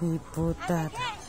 И.